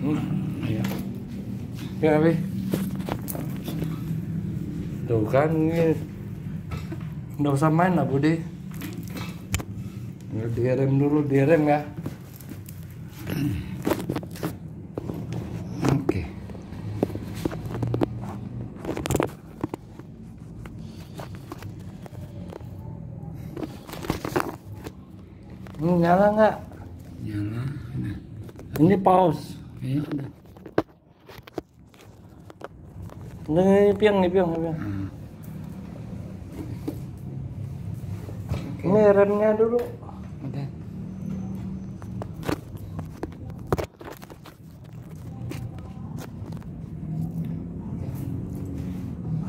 Hmm. Ayo. Ya, Abi. Tuh kan ini Nggak usah main lah Budi direm dulu, direm ya Oke. Ini nyala nggak? Nyala. Ini pause Udah. Ini piang nih, piang, piang Hmm. Ini remnya dulu Udah.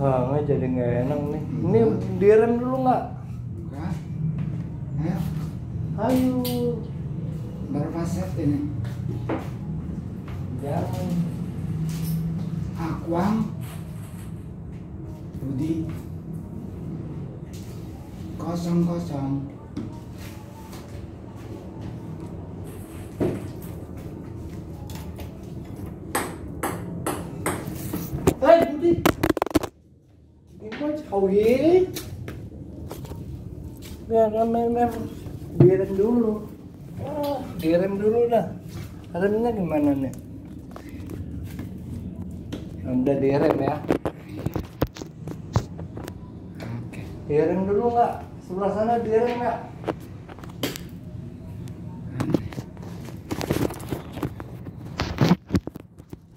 Ah, nggak jadi nggak enak nih Ini direm dulu nggak? Buka. Ayo. Ayo Berapa set ini? Jangan Akuang. Budi. Kosong kosong. Hei Budi Gimana kau ini? Biar rame direm dulu ah, direm dulu dah remnya gimana nih udah direm ya Oke. direm dulu nggak sebelah sana direm nggak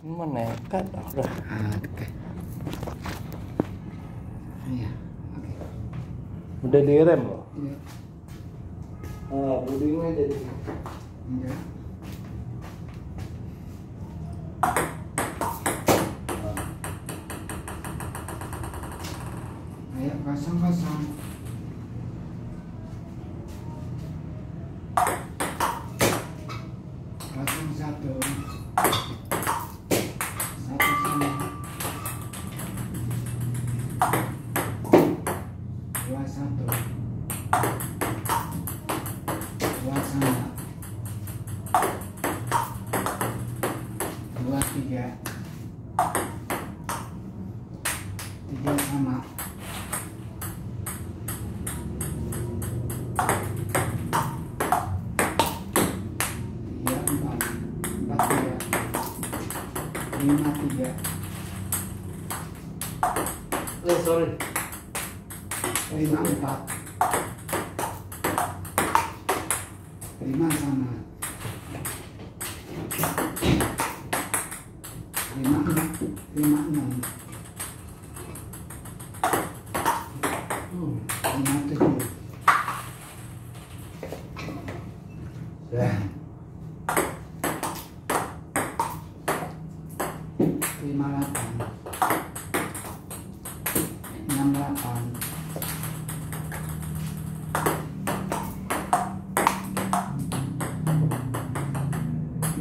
Ini nekat dah udah Oke. Iya. Oke. udah direm loh Iya. ah budinya jadi Enggak. Ayo kosong kosong. Kosong satu. Satu sama. Dua satu. Dua sama. Dua tiga. Tiga sama. Tiga empat. Empat tiga. Lima tiga. eh sorry Lima empat. Lima sama.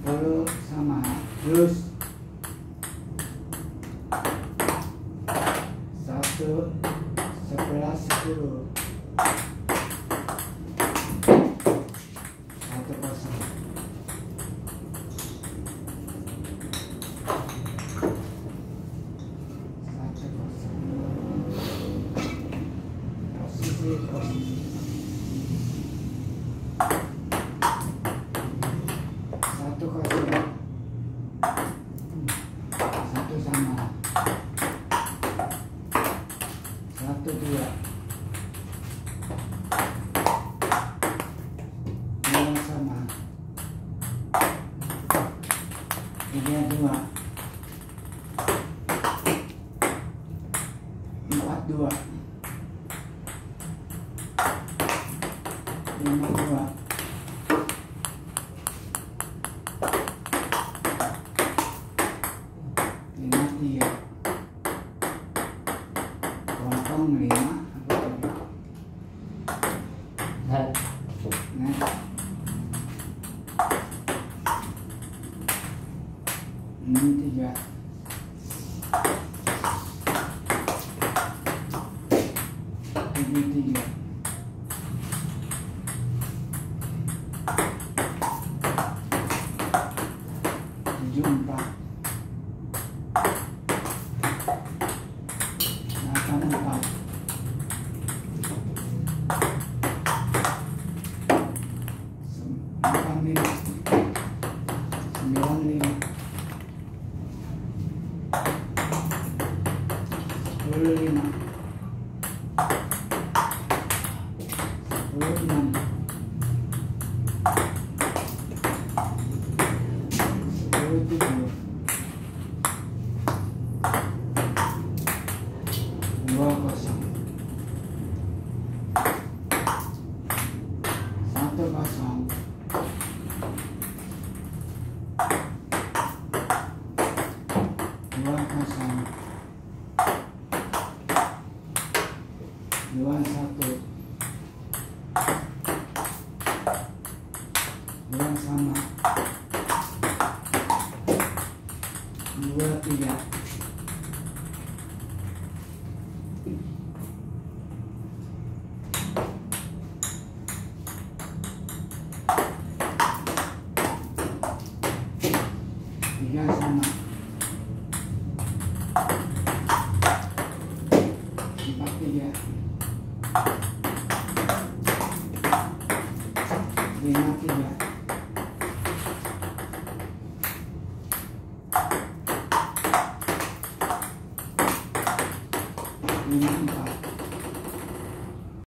sepuluh sama plus satu sebelas sepuluh satu kosong satu kosong posisi posisi satu kosong satu sama satu dua dua sama tiga dua. Empat dua. Lima dua. Lima tiga. Potong lima tujuh tiga tujuh empat delapan empat delapan lima sembilan lima sepuluh lima sepuluh enam sepuluh tujuh dua kosong satu kosong dua kosong dua satu dua sama dua tiga. Tiga sama. Empat tiga. Lima tiga